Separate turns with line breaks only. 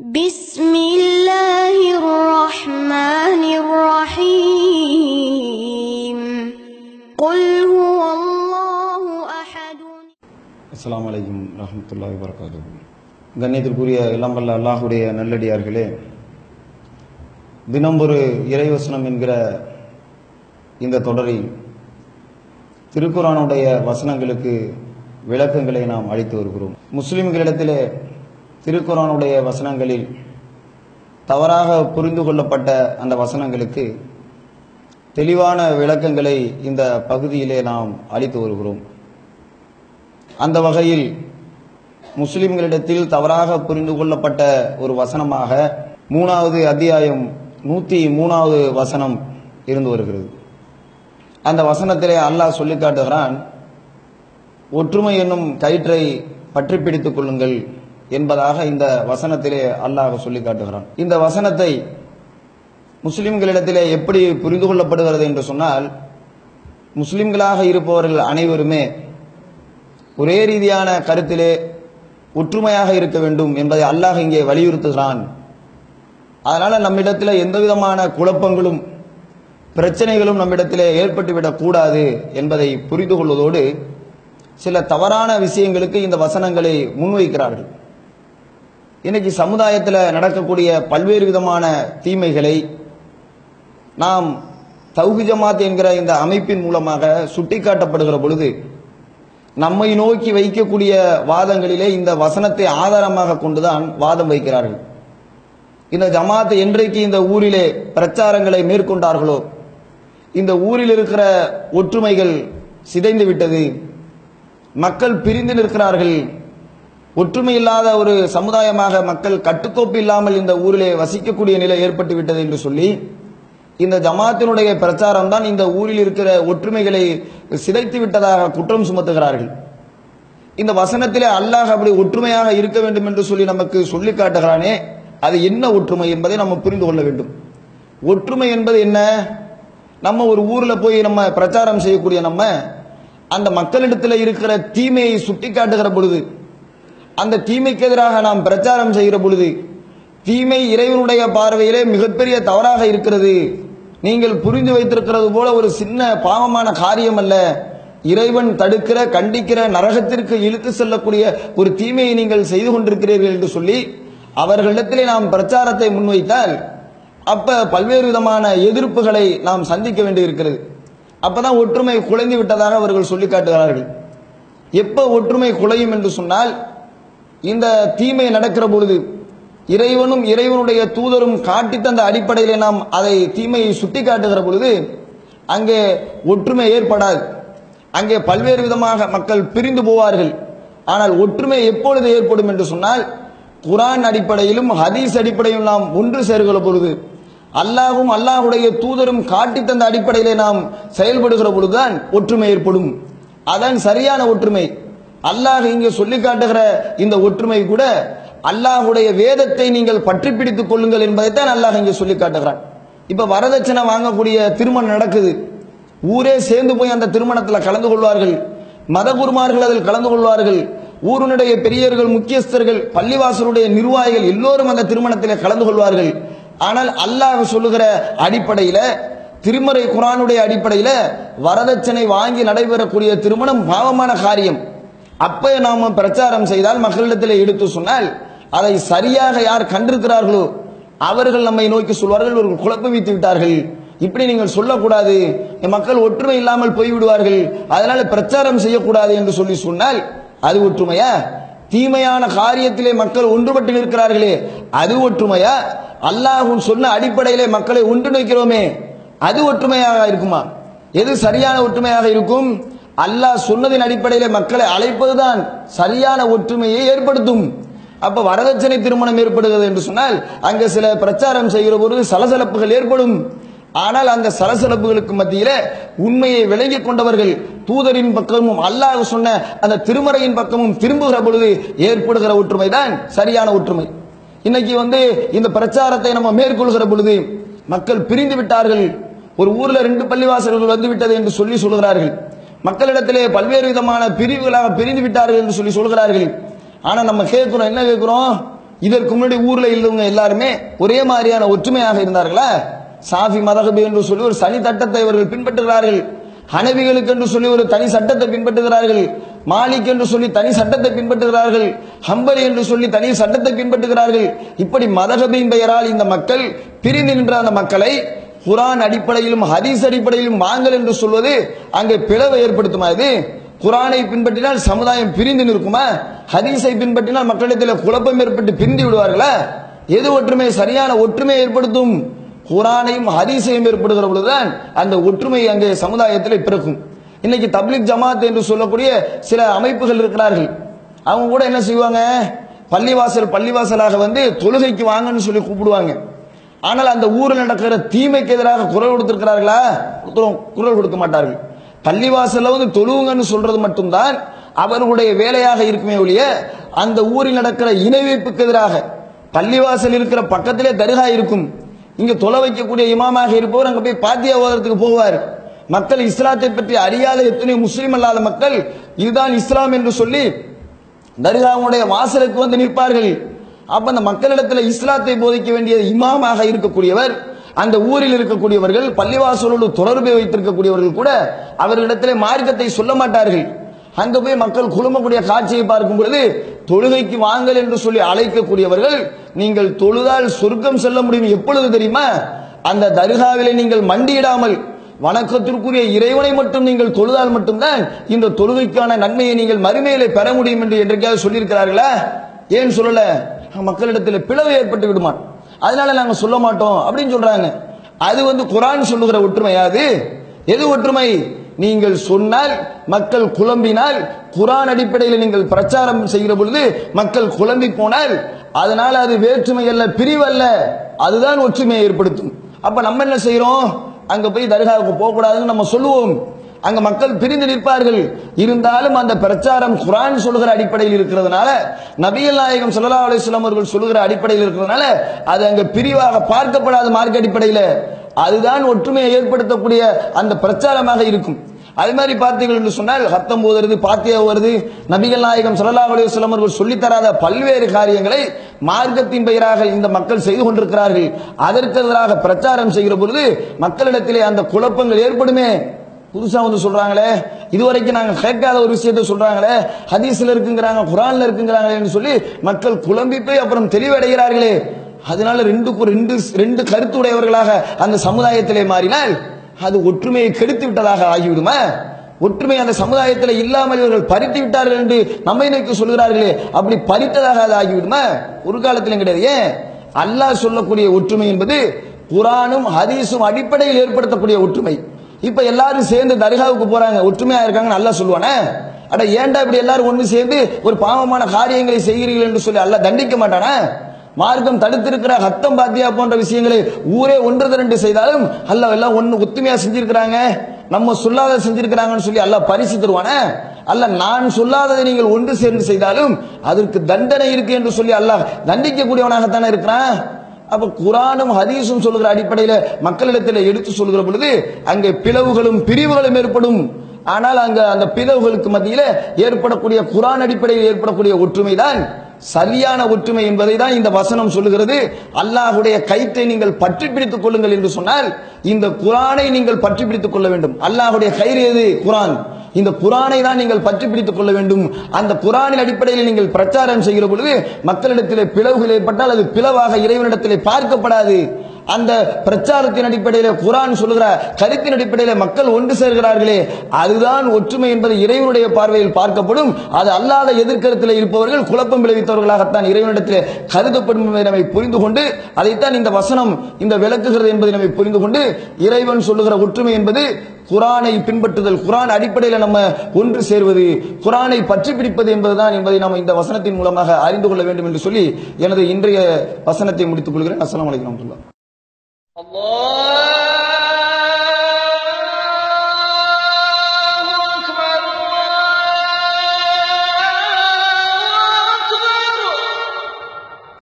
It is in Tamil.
بسم الله الرحمن الرحيم قل هو الله أحد
அஸ்ஸலாமு அலைக்கும் ரஹ்மத்துல்லாஹி வரகாத்துஹு கண்ணியத்திற்குரிய எல்லாம் வல்ல அல்லாஹுடைய நல்லடியார்களே தினம் ஒரு இறைவசனம் என்கிற இந்த தொடரில் திருக்குரானுடைய வசனங்களுக்கு விளக்கங்களை நாம் அளித்து வருகிறோம் முஸ்லிம்களிடத்திலே திருக்குரானுடைய வசனங்களில் தவறாக புரிந்து கொள்ளப்பட்ட அந்த வசனங்களுக்கு தெளிவான விளக்கங்களை இந்த பகுதியிலே நாம் அளித்து வருகிறோம். அந்த வகையில் முஸ்லிம்களிடத்தில் தவறாக புரிந்து கொள்ளப்பட்ட ஒரு வசனமாக மூணாவது அத்தியாயம் நூற்றி மூணாவது வசனம் இருந்து வருகிறது. அந்த வசனத்திலே அல்லாஹ் சொல்லி காட்டுகிறான் ஒற்றுமை என்னும் கயிற்றை பற்றி பிடித்துக் கொள்ளுங்கள். என்பதாக இந்த வசனத்திலே அல்லாஹ் சொல்லி காட்டுகிறான். இந்த வசனத்தை முஸ்லிம்களிடத்திலே எப்படி புரிந்து கொள்ளப்படுகிறது என்று சொன்னால் முஸ்லிம்களாக இருப்பவர்கள் அனைவருமே ஒரே ரீதியான கருத்திலே ஒற்றுமையாக இருக்க வேண்டும் என்பதை அல்லாஹ் இங்கே வலியுறுத்துகிறான். அதனால் நம்மிடத்தில் எந்த விதமான குழப்பங்களும் பிரச்சனைகளும் நம்மிடத்திலே ஏற்பட்டுவிடக் கூடாது என்பதை புரிந்து கொள்வதோடு சில தவறான விஷயங்களுக்கு இந்த வசனங்களை முன்வைக்கிறார்கள். இன்னைக்கு சமுதாயத்தில் நடக்கக்கூடிய பல்வேறு விதமான தீமைகளை நாம் தௌஹி ஜமாத் என்கிற இந்த அமைப்பின் மூலமாக சுட்டிக்காட்டப்படுகிற பொழுது நம்மை நோக்கி வைக்கக்கூடிய வாதங்களிலே இந்த வசனத்தை ஆதாரமாக கொண்டுதான் வாதம் வைக்கிறார்கள். இந்த ஜமாத் என்றைக்கு இந்த ஊரிலே பிரச்சாரங்களை மேற்கொண்டார்களோ இந்த ஊரில் இருக்கிற ஒற்றுமைகள் சிதைந்து விட்டது மக்கள் பிரிந்து நிற்கிறார்கள் ஒற்றுமை இல்லாத ஒரு சமுதாயமாக மக்கள் கட்டுக்கோப்பு இல்லாமல் இந்த ஊரிலே வசிக்கக்கூடிய நிலை ஏற்பட்டு விட்டது என்று சொல்லி இந்த ஜமாத்தினுடைய பிரச்சாரம் தான் இந்த ஊரில் இருக்கிற ஒற்றுமைகளை சிதைத்து விட்டதாக குற்றம் சுமத்துகிறார்கள். இந்த வசனத்திலே அல்லாஹ் அப்படி ஒற்றுமையாக இருக்க வேண்டும் என்று சொல்லி நமக்கு சொல்லி காட்டுகிறானே அது என்ன ஒற்றுமை என்பதை நம்ம புரிந்து கொள்ள வேண்டும். ஒற்றுமை என்பது என்ன? நம்ம ஒரு ஊரில் போய் நம்ம பிரச்சாரம் செய்யக்கூடிய நம்ம அந்த மக்களிடத்தில் இருக்கிற தீமையை சுட்டி காட்டுகிற பொழுது அந்த தீமைக்கு எதிராக நாம் பிரச்சாரம் செய்கிற பொழுது தீமை இறைவனுடைய பார்வையிலே மிகப்பெரிய தவறாக இருக்கிறது. நீங்கள் புரிந்து வைத்திருக்கிறது போல ஒரு சின்ன பாவமான காரியம் அல்ல இறைவன் தடுக்கிற கண்டிக்கிற நரகத்திற்கு இழுத்து செல்லக்கூடிய ஒரு தீமையை நீங்கள் செய்து கொண்டிருக்கிறீர்கள் என்று சொல்லி அவர்களிடத்திலே நாம் பிரச்சாரத்தை முன்வைத்தால் அப்ப பல்வேறு விதமான எதிர்ப்புகளை நாம் சந்திக்க வேண்டியிருக்கிறது. அப்பதான் ஒற்றுமை குலைந்து விட்டதாக அவர்கள் சொல்லி காட்டுகிறார்கள். எப்ப ஒற்றுமை குலையும் என்று சொன்னால் இந்த தீமை நடக்கிற பொழுது இறைவனும் இறைவனுடைய தூதரும் காட்டி தந்த அடிப்படையிலே நாம் அதை தீமையை சுட்டி காட்டுகிற பொழுது அங்கே ஒற்றுமை ஏற்படாது. அங்கே பல்வேறு விதமாக மக்கள் பிரிந்து போவார்கள். ஆனால் ஒற்றுமை எப்பொழுது ஏற்படும் என்று சொன்னால் குரான் அடிப்படையிலும் ஹதீஸ் அடிப்படையிலும் நாம் ஒன்று சேர்கிற பொழுது அல்லாஹும் அல்லாஹுடைய தூதரும் காட்டி தந்த அடிப்படையிலே நாம் செயல்படுகிற பொழுதுதான் ஒற்றுமை ஏற்படும். அதான் சரியான ஒற்றுமை. அல்லாஹ் இங்கே சொல்லி காட்டுகிற இந்த ஒற்றுமை கூட அல்லாஹுடைய வேதத்தை நீங்கள் பற்றி பிடித்துக் கொள்ளுங்கள் என்பதைத்தான் அல்லாஹ் இங்கே சொல்லி காட்டுகிறான். இப்ப வரதட்சணை வாங்கக்கூடிய திருமணம் நடக்குது. ஊரே சேர்ந்து போய் அந்த திருமணத்தில் கலந்து கொள்வார்கள். மதகுருமார்கள் அதில் கலந்து கொள்வார்கள். ஊருனுடைய பெரியர்கள் முக்கியஸ்தர்கள் பள்ளிவாசலுடைய நிர்வாகிகள் எல்லோரும் அந்த திருமணத்தில் கலந்து கொள்வார்கள். ஆனால் அல்லாஹ் சொல்லுகிற அடிப்படையில திருமறை குரானுடைய அடிப்படையில வரதட்சணை வாங்கி நடைபெறக்கூடிய திருமணம் பாவமான காரியம். அப்ப நாம பிரச்சாரம் செய்தால் மக்களிடத்தில் எடுத்து சொன்னால் அதை சரியாக யார் கண்டிருக்கிறார்களோ அவர்கள் நம்மை நோக்கி சொல்வார்கள் ஒரு குழப்ப வைத்து விட்டார்கள். இப்படி நீங்கள் சொல்லக்கூடாது. மக்கள் ஒற்றுமை இல்லாமல் போய்விடுவார்கள். அதனால பிரச்சாரம் செய்யக்கூடாது என்று சொல்லி சொன்னால் அது ஒற்றுமையா? தீமையான காரியத்திலே மக்கள் ஒன்றுபட்டு நிற்கிறார்களே அது ஒற்றுமையா? அல்லாஹும் சொன்ன அடிப்படையிலே மக்களை ஒன்றிணைக்கிறோமே அது ஒற்றுமையாக இருக்குமா? எது சரியான ஒற்றுமையாக இருக்கும்? அல்லாஹ் சொன்னதின் அடிப்படையிலே மக்களை அழைப்பதுதான் சரியான ஒற்றுமையை ஏற்படுத்தும். அப்ப வரதட்சணை திருமணம் ஏற்படுகிறது என்று சொன்னால் அங்க சில பிரச்சாரம் செய்கிற பொழுது சலசலப்புகள் ஏற்படும். ஆனால் அந்த சலசலப்புகளுக்கு மத்தியில உண்மையை விளங்கிக் கொண்டவர்கள் தூதரின் பக்கமும் அல்லாஹ் சொன்ன அந்த திருமறையின் பக்கமும் திரும்புகிற பொழுது ஏற்படுகிற ஒற்றுமை தான் சரியான ஒற்றுமை. இன்னைக்கு வந்து இந்த பிரச்சாரத்தை நம்ம மேற்கொள்கிற பொழுது மக்கள் பிரிந்து விட்டார்கள். ஒரு ஊர்ல ரெண்டு பள்ளிவாசல்கள் வந்து விட்டது என்று சொல்லி சொல்கிறார்கள். மக்களிடத்திலே பல்வேறு விதமான பிரிவுகளாக பிரிந்து விட்டார்கள் என்று சொல்லி சொல்கிறார்கள். ஆனால் நம்ம கேட்கிறோம் என்ன கேட்கிறோம்? இதற்கு முன்னாடி ஊரில் இருந்தவங்க எல்லாருமே ஒரே மாதிரியான ஒற்றுமையாக இருந்தார்களா? சாஃபி மதகபி என்று சொல்லி ஒரு தனி சட்டத்தை இவர்கள் பின்பற்றுகிறார்கள். ஹனவிகளுக்கு என்று சொல்லி ஒரு தனி சட்டத்தை பின்பற்றுகிறார்கள். மாலிக் என்று சொல்லி தனி சட்டத்தை பின்பற்றுகிறார்கள். ஹம்பலி என்று சொல்லி தனி சட்டத்தை பின்பற்றுகிறார்கள். இப்படி மதகபின் பெயரால் இந்த மக்கள் பிரிந்து நின்ற அந்த மக்களை குரான் அடிப்படையிலும் ஹதீஸ் அடிப்படையிலும் வாங்கல் என்று சொல்வது அங்கே பிளவை ஏற்படுத்துமா இது? குரானை பின்பற்றினால் சமுதாயம் பிரிந்து நிற்குமா? ஹதீஸை பின்பற்றினால் மக்களிடத்தில் குழப்பம் ஏற்பட்டு பிரிந்து விடுவார்களா? எது ஒற்றுமை? சரியான ஒற்றுமை ஏற்படுத்தும் குரானையும் ஹதீசையும் ஏற்படுகிற பொழுதுதான் அந்த ஒற்றுமை அங்கே சமுதாயத்தில் பிறக்கும். இன்னைக்கு தப்லிக் ஜமாத் என்று சொல்லக்கூடிய சில அமைப்புகள் இருக்கிறார்கள். அவங்க கூட என்ன செய்வாங்க? பள்ளிவாசல் பள்ளிவாசலாக வந்து தொழுகைக்கு வாங்கன்னு சொல்லி கூப்பிடுவாங்க. ஆனால் அந்த ஊரில் நடக்கிற தீமைக்கு எதிராக குரல் கொடுத்திருக்கிறார்களா? ஒருத்தரும் குரல் கொடுக்க மாட்டார்கள். பள்ளிவாசல்ல வந்து தொழுவுங்கன்னு சொல்றது மட்டும்தான் அவர்களுடைய வேலையாக இருக்குமே ஒழிய அந்த ஊரில் நடக்கிற இணைவைப்புக்கு எதிராக பள்ளிவாசல் இருக்கிற பக்கத்திலே தருகா இருக்கும். இங்க தொலை வைக்கக்கூடிய இமாமாக இருப்பவர் அங்க போய் பாத்தியா ஓதரத்துக்கு போவார். மக்கள் இஸ்லாத்தை பற்றி அறியாத எத்தனை முஸ்லீம் அல்லாத மக்கள் இதுதான் இஸ்லாம் என்று சொல்லி தர்காவுடைய வாசலுக்கு வந்து நிற்பார்கள். அப்ப அந்த மக்களிடத்தில் இஸ்லாத்தை போதிக்க வேண்டிய இமாமாக இருக்கக்கூடியவர் அந்த ஊரில் இருக்கக்கூடியவர்கள் பள்ளிவாசலோடு தொடர்பை வைத்திருக்கக்கூடியவர்கள் கூட அவர்களிடத்திலே மார்க்கத்தை சொல்ல மாட்டார்கள். அங்க போய் மக்கள் குழுமக்கூடிய காட்சியை பார்க்கும் பொழுது தொழுகைக்கு வாங்கல் என்று சொல்லி அழைக்கக்கூடியவர்கள் நீங்கள் தொழுதால் சொர்க்கம் செல்ல முடியும் எப்பொழுது தெரியுமா? அந்த தர்காவிலே நீங்கள் மண்டியிடாமல் வணக்கத்திற்குரிய இறைவனை மட்டும் நீங்கள் தொழுதால் மட்டும்தான் இந்த தொழுகைக்கான நன்மையை நீங்கள் மறுமையிலே பெற முடியும் என்று என்றைக்காவது சொல்லியிருக்கிறார்களா? ஏன் சொல்லல? மக்களிடத்தில் பிளவு ஏற்பட்டு விடுமான் அதனால நாங்கள் சொல்ல மாட்டோம் அப்படின்னு சொல்றாங்க. அது வந்து குரான் சொல்லுகிற ஒற்றுமையாது எது ஒற்றுமை? நீங்கள் சொன்னால் மக்கள் குழம்பினால் குரான் அடிப்படையில் நீங்கள் பிரச்சாரம் செய்கிற பொழுது மக்கள் குழம்பி போனால் அதனால அது வேற்றுமை அல்ல பிரிவல்ல அதுதான் ஒற்றுமையை ஏற்படுத்தும். அப்ப நம்ம என்ன செய்யறோம்? அங்க போய் தர்காவுக்கு போகக்கூடாதுன்னு நம்ம சொல்லுவோம். அங்க மக்கள் பிரிந்து நிற்பார்கள். இருந்தாலும் அந்த பிரச்சாரம் குரான் சொல்லுகிற அடிப்படையில் இருக்கிறதுனால நபிகள் நாயகம் ஸல்லல்லாஹு அலிஸ்லாம் அவர்கள் சொல்லுகிற அடிப்படையில் இருக்கிறதுனால அது அங்க பிரிவாக பார்க்கப்படாத மார்க்க அடிப்படையில் அதுதான் ஒற்றுமையை ஏற்படுத்தக்கூடிய அந்த பிரச்சாரமாக இருக்கும். அது மாதிரி பார்த்தீர்கள் என்று சொன்னால் ஹத்தம் போதுறது பாத்தியா வருது நபிகள் நாயகம் ஸல்லல்லாஹு அலுவலம் அவர்கள் சொல்லித்தராத பல்வேறு காரியங்களை மார்க்கத்தின் பெயராக இந்த மக்கள் செய்து கொண்டிருக்கிறார்கள். அதற்கு எதிராக பிரச்சாரம் செய்கிற பொழுது மக்களிடத்திலே அந்த குழப்பங்கள் ஏற்படுமே. புதுசா வந்து சொல்றாங்களே இதுவரைக்கும் நாங்க கேட்காத ஒரு விஷயத்தை சொல்றாங்களே ஹதீஸ்ல இருக்குங்கிறாங்க குரான்ல இருக்குங்கிறாங்களேன்னு சொல்லி மக்கள் குழம்பி போய் அப்புறம் தெளிவடைகிறார்களே. அதனால ரெண்டு ரெண்டு ரெண்டு கருத்துடையவர்களாக அந்த சமுதாயத்திலே மாறினால் அது ஒற்றுமையை கெடுத்து விட்டதாக ஆகிவிடுமா? ஒற்றுமை அந்த சமுதாயத்தில் இல்லாமல் இவர்கள் பறித்து விட்டார்கள் என்று நம்மை நோக்கி சொல்கிறார்களே அப்படி பறித்ததாக அது ஆகிவிடுமா? ஒரு காலத்திலும் கிடையாது. ஏன்? அல்லாஹ் சொல்லக்கூடிய ஒற்றுமை என்பது குரானும் ஹதீஸும் அடிப்படையில் ஏற்படுத்தக்கூடிய ஒற்றுமை. இப்ப எல்லாரும் சேர்ந்து தர்காவுக்கு போறாங்க. ஒற்றுமையா இருக்காங்கன்னு நல்லா சொல்லுவானே? அட ஏன்டா இப்படி எல்லாரும் ஒன்று சேர்ந்து ஒரு பாவமான காரியங்களை செய்கிறீர்கள் என்று சொல்லி அல்ல தண்டிக்க மாட்டானா? மார்க்கம் தடுத்திருக்கிற ஹத்தம் பாத்தியா போன்ற விஷயங்களை ஊரே ஒன்று திரண்டு செய்தாலும் அல்ல எல்லாம் ஒண்ணு ஒத்துமையா செஞ்சிருக்கிறாங்க. நம்ம சொல்லாத செஞ்சிருக்கிறாங்கன்னு சொல்லி அல்ல பரிசு தருவானே? அல்ல நான் சொல்லாததை நீங்கள் ஒன்று சேர்ந்து செய்தாலும் அதற்கு தண்டனை இருக்கு என்று சொல்லி அல்லாஹ் தண்டிக்கக்கூடியவனாகத்தானே இருக்கிறான்? அப்ப குரானும் ஹதீஸும் சொல்லுகிற அடிப்படையில மக்களிடத்தில் எடுத்து சொல்லுகிற பொழுது அங்கே பிளவுகளும் பிரிவுகளும் ஏற்படும். ஆனால் அங்க அந்த பிளவுகளுக்கு மத்தியில ஏற்படக்கூடிய குரான் அடிப்படையில் ஏற்படக்கூடிய ஒற்றுமைதான் சரியான ஒற்றுமை என்பதை தான் இந்த வசனம் சொல்லுகிறது. அல்லாஹுடைய கயிற்றை நீங்கள் பற்றி பிடித்துக் கொள்ளுங்கள் என்று சொன்னால் இந்த குரானை நீங்கள் பற்றி பிடித்துக் கொள்ள வேண்டும். அல்லாஹுடைய கயிறு எது? குரான். இந்த குரானை தான் நீங்கள் பற்றி பிடித்துக் கொள்ள வேண்டும். அந்த புராணின் அடிப்படையில் நீங்கள் பிரச்சாரம் செய்கிற பொழுது மக்களிடத்திலே பிளவுகள் ஏற்பட்டால் அது பிளவாக இறைவனிடத்திலே பார்க்கப்படாது. அந்த பிரச்சாரத்தின் அடிப்படையில் குரான் சொல்லுகிற கருத்தின் அடிப்படையில் மக்கள் ஒன்று சேர்கிறார்களே அதுதான் ஒற்றுமை என்பது இறைவனுடைய பார்வையில் பார்க்கப்படும். அது அல்லாத எதிர்கருத்தில் இருப்பவர்கள் குழப்பம் விளைவித்தவர்களாகத்தான் இறைவனிடத்தில் கருதப்படும் என்பதை நம்மை புரிந்து கொண்டு அதைத்தான் இந்த வசனம் இந்த விளக்குகிறது என்பதை நம்மை புரிந்து கொண்டு இறைவன் சொல்லுகிற ஒற்றுமை என்பது குரானை பின்பற்றுதல் குரான் அடிப்படையில் நம்ம ஒன்று சேர்வது குரானை பற்றி பிடிப்பது என்பதுதான் என்பதை நாம் இந்த வசனத்தின் மூலமாக அறிந்து கொள்ள வேண்டும் என்று சொல்லி எனது இன்றைய வசனத்தை முடித்துக் கொள்கிறேன். அஸ்லாம் வலைக்கம்
Allah